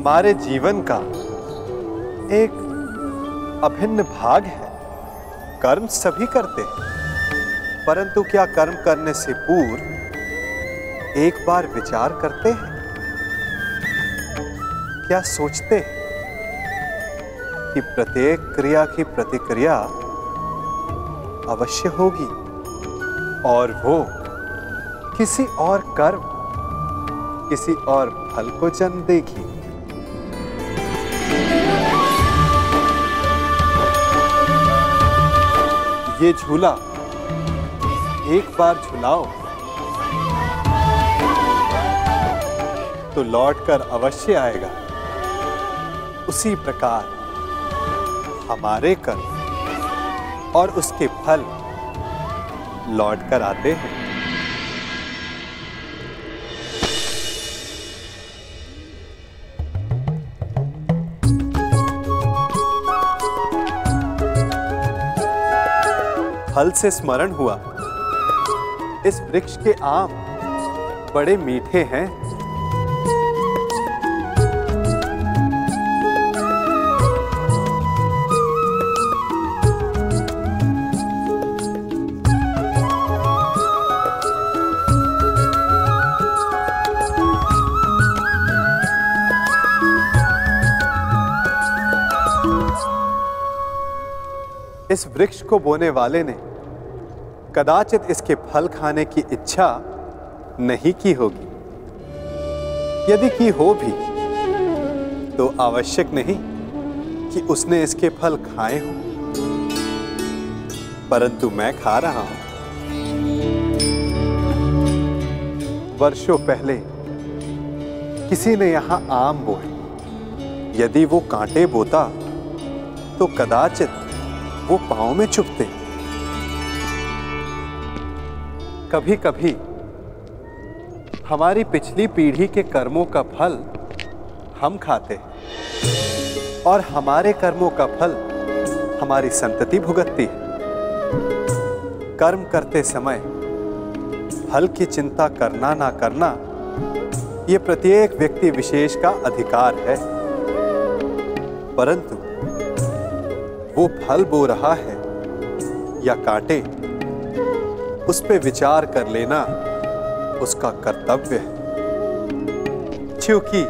हमारे जीवन का एक अभिन्न भाग है। कर्म सभी करते हैं, परंतु क्या कर्म करने से पूर्व एक बार विचार करते हैं? क्या सोचते हैं कि प्रत्येक क्रिया की प्रतिक्रिया अवश्य होगी और वो किसी और कर्म, किसी और फल को जन्म देगी? ये झूला एक बार झुलाओ तो लौट कर अवश्य आएगा। उसी प्रकार हमारे कर्म और उसके फल लौट कर आते हैं। फल से स्मरण हुआ। इस वृक्ष के आम बड़े मीठे हैं। इस वृक्ष को बोने वाले ने कदाचित इसके फल खाने की इच्छा नहीं की होगी। यदि की हो भी तो आवश्यक नहीं कि उसने इसके फल खाए हो। परंतु मैं खा रहा हूँ। वर्षों पहले किसी ने यहाँ आम बोए। यदि वो कांटे बोता तो कदाचित वो पाँव में चुभते। कभी कभी हमारी पिछली पीढ़ी के कर्मों का फल हम खाते हैं और हमारे कर्मों का फल हमारी संतति भुगतती है। कर्म करते समय फल की चिंता करना ना करना ये प्रत्येक व्यक्ति विशेष का अधिकार है। परंतु वो फल बो रहा है या कांटे उस पे विचार कर लेना उसका कर्तव्य है। क्योंकि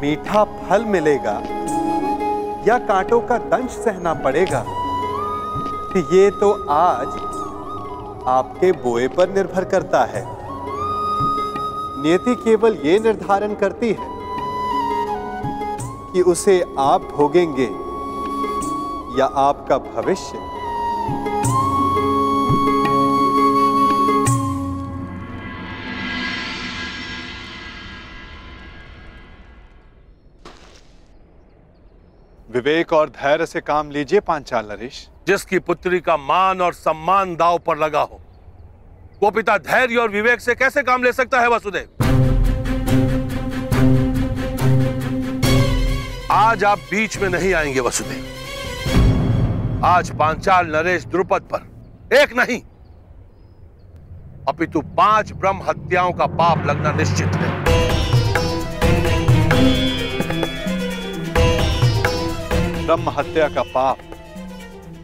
मीठा फल मिलेगा या कांटों का दंश सहना पड़ेगा ये तो आज आपके बोए पर निर्भर करता है। नियति केवल ये निर्धारण करती है कि उसे आप भोगेंगे या आपका भविष्य विवेक और धैर्य से काम लीजिए पांचाल नरेश। जिसकी पुत्री का मान और सम्मान दाव पर लगा हो। वो पिता धैर्य और विवेक से कैसे काम ले सकता है वसुदेव? आज आप बीच में नहीं आएँगे वसुदेव। आज पांचाल नरेश द्रुपद पर, एक नहीं। अपितु पाँच ब्रह्म हत्याओं का पाप लगना निश्चित है। ब्रह्म हत्या का पाप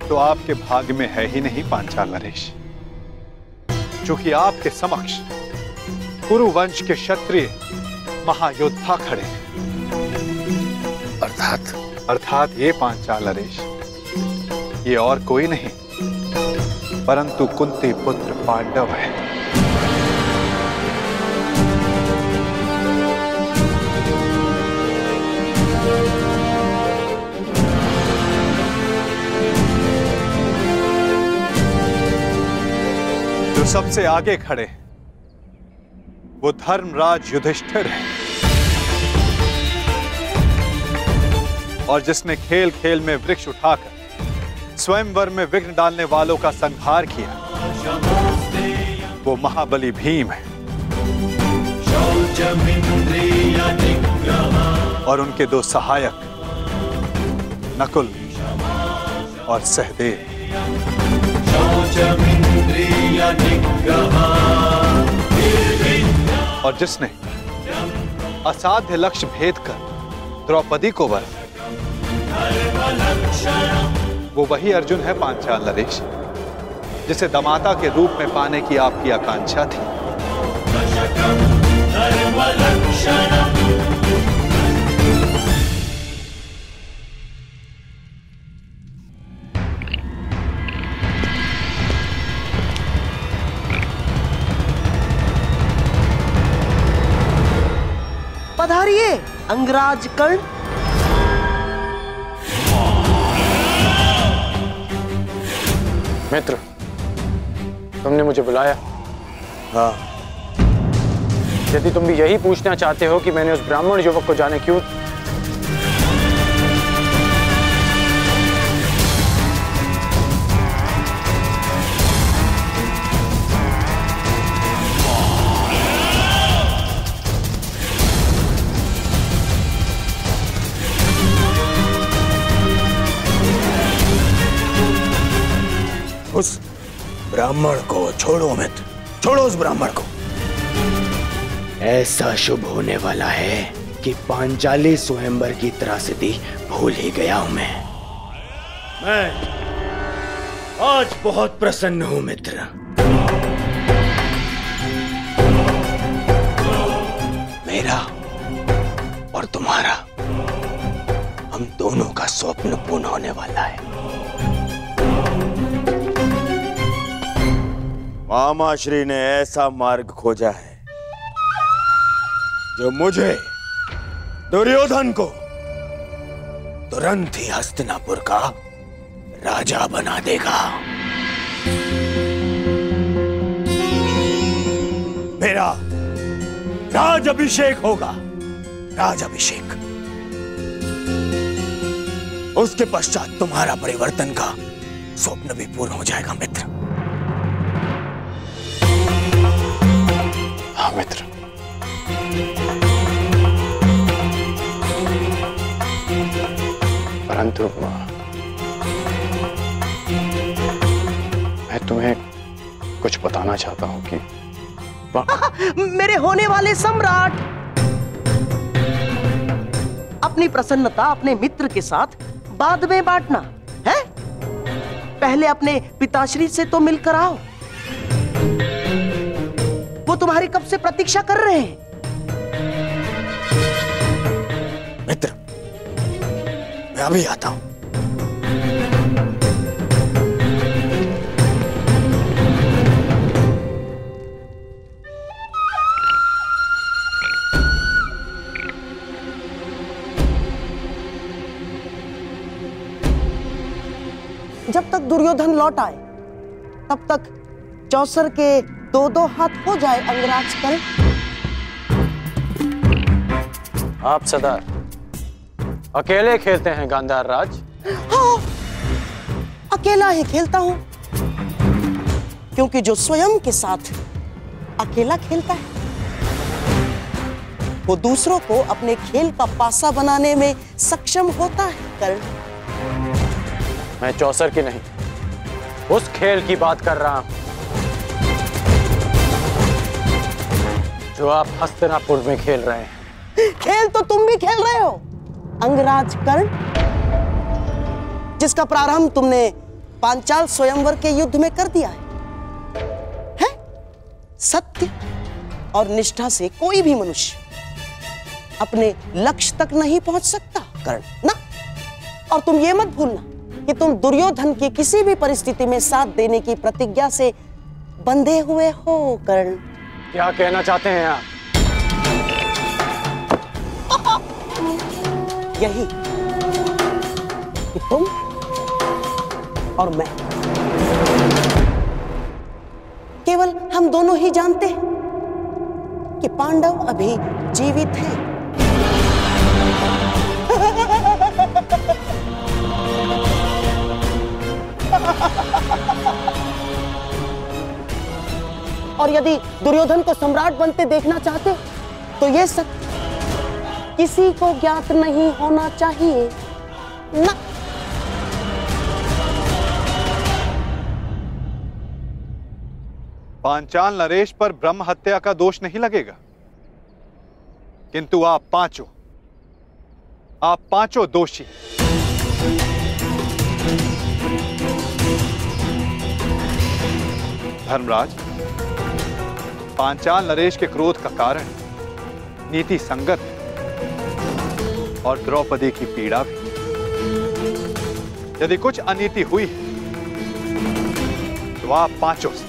तो आपके भाग्य में है ही नहीं पांचाल नरेश। क्योंकि आपके समक्ष कुरु वंश के क्षत्रिय महायोद्धा खड़े हैं। अर्थात? अर्थात ये पांचाल नरेश ये और कोई नहीं परंतु कुंती पुत्र पांडव है। सबसे आगे खड़े। हैं, वो धर्मराज युधिष्ठिर है। और जिसने खेल खेल में वृक्ष उठाकर स्वयंवर में विघ्न डालने वालों का संहार किया वो महाबली भीम है। और उनके दो सहायक नकुल और सहदेव। और जिसने असाध्य लक्ष्य भेद कर द्रौपदी को वर वो वही अर्जुन है पांचाल नरेश, जिसे दमाता के रूप में पाने की आपकी आकांक्षा थी। पधारिए अंगराज कर्ण। मित्र तुमने मुझे बुलाया। हाँ। यदि तुम भी यही पूछना चाहते हो कि मैंने उस ब्राह्मण युवक को जाने क्यों ब्राह्मण को छोड़ो मित्र छोड़ो उस ब्राह्मण को ऐसा शुभ होने वाला है कि पांचाली स्वयंवर की त्रासदी भूल ही गया हूँ मैं। मैं आज बहुत प्रसन्न हूँ मित्र। मेरा और तुम्हारा हम दोनों का स्वप्न पूर्ण होने वाला है। मामा श्री ने ऐसा मार्ग खोजा है, जो मुझे, दुर्योधन को, तुरंत ही हस्तिनापुर का राजा बना देगा। मेरा राज अभिषेक होगा राज अभिषेक उसके पश्चात तुम्हारा परिवर्तन का स्वप्न भी पूर्ण हो जाएगा, मित्र। मित्र परंतु मैं तुम्हें कुछ बताना चाहता हूँ कि आ, मेरे होने वाले सम्राट! अपनी प्रसन्नता अपने मित्र के साथ बाद में बांटना है? पहले अपने पिताश्री से तो मिलकर आओ। वो तुम्हारी कब से प्रतीक्षा कर रहे हैं? मित्र मैं अभी आता हूँ। जब तक दुर्योधन लौट आए तब तक चौसर के दो दो हाथ हो जाए अंगराज कल। आप सदा अकेले खेलते हैं गांधार राज? हाँ, अकेला ही खेलता हूँ। क्योंकि जो स्वयं के साथ अकेला खेलता है वो दूसरों को अपने खेल का पासा बनाने में सक्षम होता है कर्ण मैं चौसर की नहीं उस खेल की बात कर रहा हूँ। जो आप हस्तिनापुर में खेल रहे हैं। खेल तो तुम भी खेल रहे हो। अंगराज कर्ण, जिसका प्रारंभ तुमने पांचाल स्वयंवर के युद्ध में कर दिया है है? सत्य और निष्ठा से कोई भी मनुष्य अपने लक्ष्य तक नहीं पहुँच सकता, कर्ण, ना? और तुम ये मत भूलना कि तुम दुर्योधन की किसी भी परिस्थिति में साथ देने की प्रतिज्ञा से बंधे हुए हो, कर्ण। क्या कहना चाहते हैं आप? यही कि तुम और मैं। केवल हम दोनों ही जानते हैं कि पांडव अभी जीवित हैं। और यदि दुर्योधन को सम्राट बनते देखना चाहते तो ये सब किसी को ज्ञात नहीं होना चाहिए। ना। पांचाल नरेश पर ब्रह्म हत्या का दोष नहीं लगेगा। किंतु आप पाँचों आप पाँचों दोषी धर्मराज पांचाल नरेश के क्रोध का कारण, नीति संगत है और द्रौपदी की पीड़ा भी। यदि कुछ अनीति हुई है तो आप पाँचों से।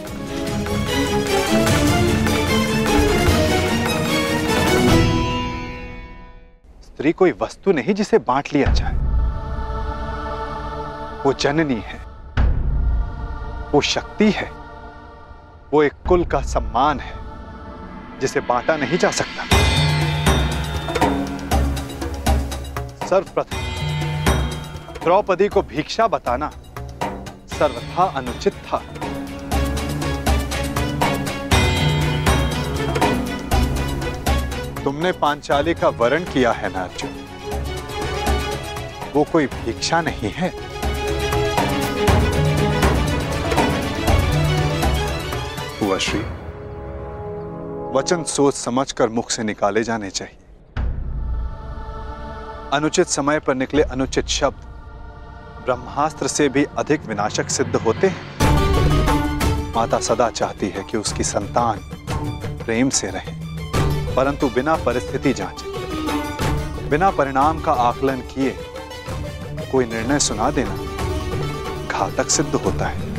स्त्री कोई वस्तु नहीं जिसे बांट लिया जाए। वो जननी है, वो शक्ति है वो एक कुल का सम्मान है, जिसे बांटा नहीं जा सकता। सर्वप्रथम, द्रौपदी को भिक्षा बताना सर्वथा अनुचित था। तुमने पांचाली का वरण किया है ना अर्जुन वो कोई भिक्षा नहीं है। श्री। वचन सोच समझकर मुख से निकाले जाने चाहिए। अनुचित समय पर निकले अनुचित शब्द ब्रह्मास्त्र से भी अधिक विनाशक सिद्ध होते हैं। माता सदा चाहती है कि उसकी संतान प्रेम से रहे, परंतु बिना परिस्थिति जांचे। बिना परिणाम का आकलन किए कोई निर्णय सुना देना घातक सिद्ध होता है।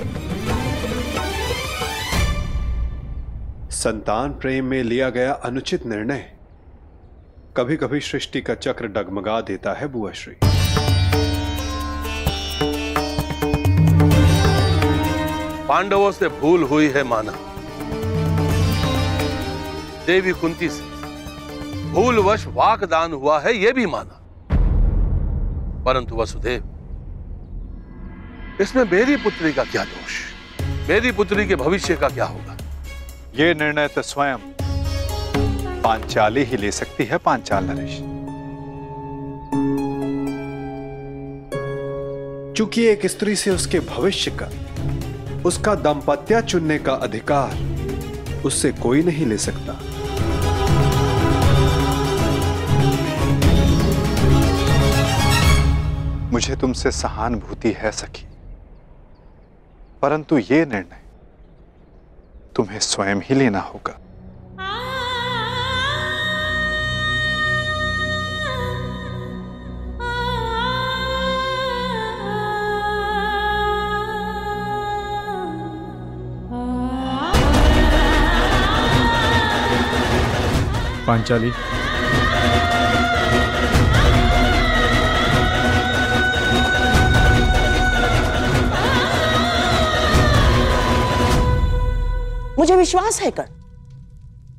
संतान प्रेम में लिया गया अनुचित निर्णय कभी कभी सृष्टि का चक्र डगमगा देता है बुआश्री पांडवों से भूल हुई है माना। देवी कुंती से। भूलवश वाकदान हुआ है यह भी माना। परंतु वसुदेव, इसमें मेरी पुत्री का क्या दोष? मेरी पुत्री के भविष्य का क्या होगा? ये निर्णय तो स्वयं पांचाली ही ले सकती है पांचाल नरेश। चूँकि एक स्त्री से उसके भविष्य का उसका दाम्पत्य चुनने का अधिकार उससे कोई नहीं ले सकता। मुझे तुमसे सहानुभूति है सखी परंतु ये निर्णय तुम्हें स्वयं ही लेना होगा। पांचाली। विश्वास है कर्ण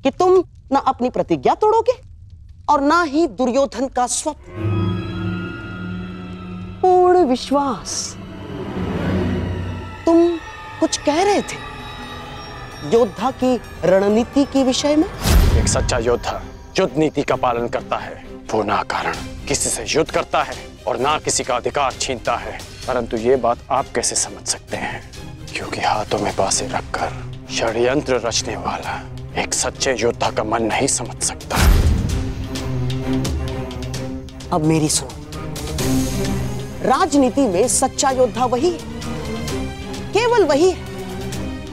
कि तुम ना अपनी प्रतिज्ञा तोड़ोगे और ना ही दुर्योधन का स्वप्न। पूर्ण विश्वास। तुम कुछ कह रहे थे योद्धा की रणनीति के विषय में? एक सच्चा योद्धा युद्ध नीति का पालन करता है। वो ना कारण किसी से युद्ध करता है और ना किसी का अधिकार छीनता है। परंतु ये बात आप कैसे समझ सकते हैं? क्योंकि हाथों में बासे रखकर षड्यंत्र रचने वाला एक सच्चे योद्धा का मन नहीं समझ सकता। अब मेरी सुनो। राजनीति में सच्चा योद्धा वही केवल वही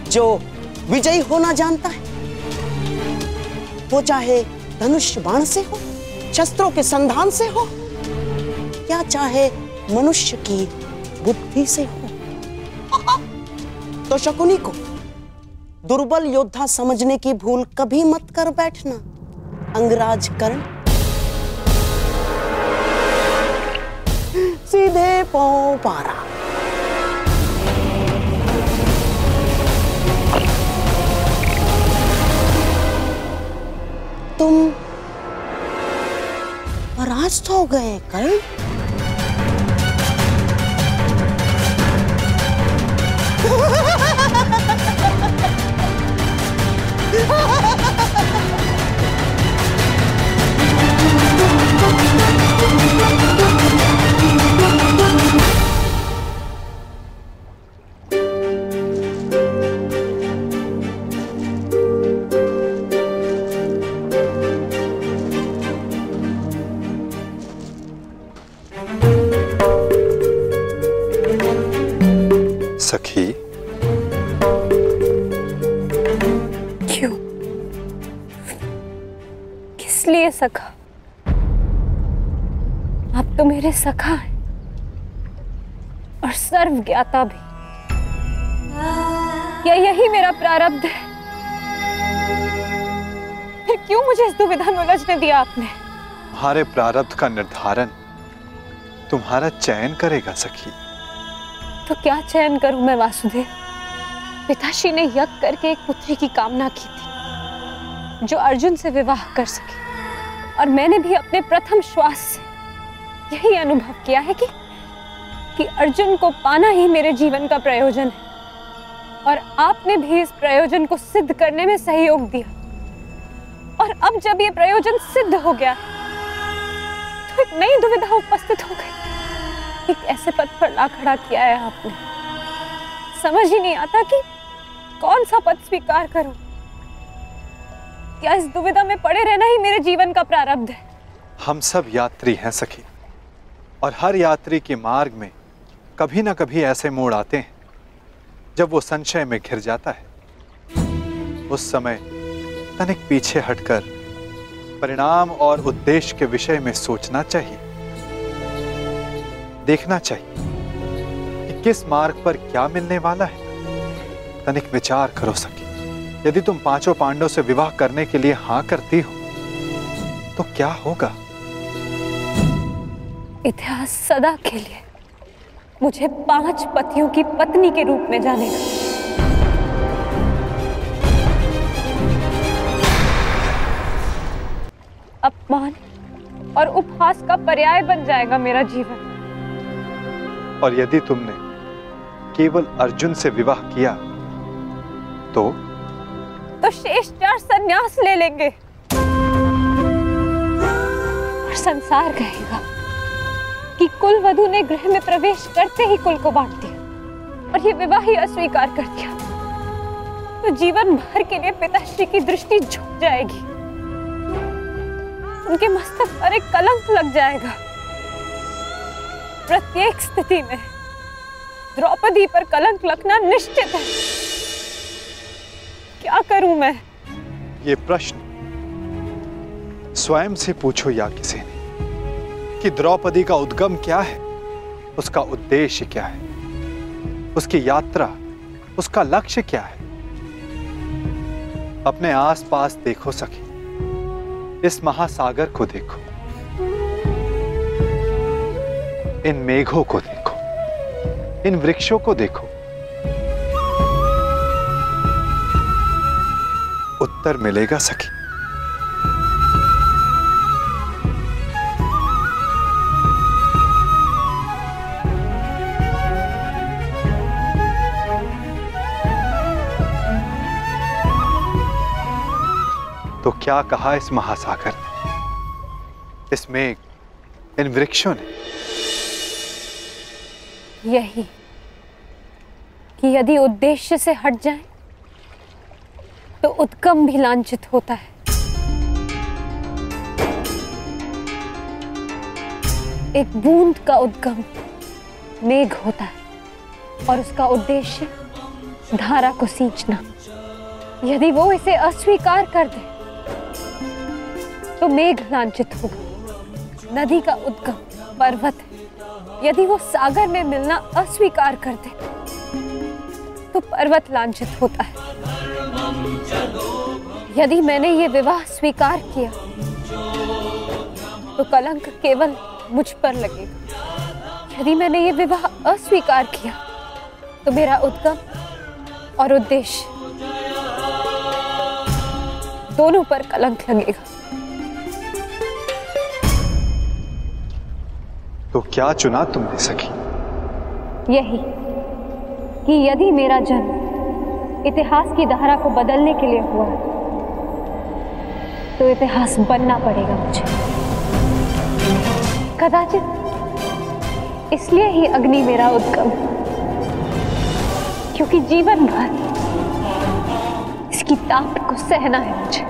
जो विजयी होना जानता है। वो चाहे धनुष बाण से हो, शस्त्रों के संधान से हो, या चाहे मनुष्य की बुद्धि से हो। तो शकुनी को दुर्बल योद्धा समझने की भूल कभी मत कर बैठना। अंगराज कर्ण। सीधे पाँव पारा। तुम परास्त हो गए कर्ण। मेरे सखा हैं और सर्व ज्ञाता भी। क्या यही मेरा प्रारब्ध है? फिर क्यों मुझे इस दुविधा में उलझने दिया आपने? तुम्हारे प्रारब्ध का निर्धारण तुम्हारा चयन करेगा सखी। तो क्या चयन करूँ मैं वासुदेव? पिताश्री ने यज्ञ करके एक पुत्री की कामना की थी जो अर्जुन से विवाह कर सके। और मैंने भी अपने प्रथम श्वास से यही अनुभव किया है कि कि अर्जुन को पाना ही मेरे जीवन का प्रयोजन है। और आपने भी इस प्रयोजन को सिद्ध करने में सहयोग दिया। और अब जब ये प्रयोजन सिद्ध हो गया तो एक नई दुविधा उपस्थित हो गई। एक ऐसे पद पर ला खड़ा किया है आपने। समझ ही नहीं आता कि कौन सा पद स्वीकार करूँ। क्या इस दुविधा में पड़े रहना ही मेरे जीवन का प्रारब्ध है? हम सब यात्री हैं, सखी। और हर यात्री के मार्ग में कभी ना कभी ऐसे मोड़ आते हैं, जब वो संशय में घिर जाता है। उस समय तनिक पीछे हटकर परिणाम और उद्देश्य के विषय में सोचना चाहिए। देखना चाहिए कि किस मार्ग पर क्या मिलने वाला है। तनिक विचार करो सके यदि तुम पाँचों पांडवों से विवाह करने के लिए हाँ करती हो तो क्या होगा? इतिहास सदा के लिए मुझे पाँच पतियों की पत्नी के रूप में जाने जानेगा अपमान और उपहास का पर्याय बन जाएगा मेरा जीवन। और यदि तुमने केवल अर्जुन से विवाह किया तो? तो शेष चार संन्यास ले लेंगे। और संसार कहेगा कि कुल वधु ने गृह में प्रवेश करते ही कुल को बांट दिया और ये विवाह ही अस्वीकार कर दिया। तो जीवन भर के लिए पिताश्री की दृष्टि झुक जाएगी। उनके मस्तक पर एक कलंक लग जाएगा। प्रत्येक स्थिति में द्रौपदी पर कलंक लगना निश्चित है। क्या करूँ मैं? ये प्रश्न स्वयं से पूछो या किसी? कि द्रौपदी का उद्गम क्या है? उसका उद्देश्य क्या है? उसकी यात्रा, उसका लक्ष्य क्या है? अपने आसपास देखो सखी। इस महासागर को देखो। इन मेघों को देखो। इन वृक्षों को देखो। उत्तर मिलेगा सखी। तो क्या कहा इस महासागर ने? इस मेघ इन वृक्षों ने? यही कि यदि उद्देश्य से हट जाए तो उत्कम भी लांछित होता है। एक बूंद का उद्गम मेघ होता है और उसका उद्देश्य धारा को सींचना। यदि वो इसे अस्वीकार कर दे तो मेघ लांछित होगा। नदी का उद्गम पर्वत यदि वो सागर में मिलना अस्वीकार कर दे तो पर्वत लांछित होता है। यदि मैंने ये विवाह स्वीकार किया तो कलंक केवल मुझ पर लगेगा। यदि मैंने ये विवाह अस्वीकार किया तो मेरा उद्गम और उद्देश्य दोनों पर कलंक लगेगा। तो क्या चुना तुमने सखी यही कि यदि मेरा जन्म इतिहास की धारा को बदलने के लिए हुआ तो इतिहास बनना पड़ेगा मुझे। कदाचित इसलिए ही अग्नि मेरा उद्गम, क्योंकि जीवन भर इसकी ताप को सहना है मुझे।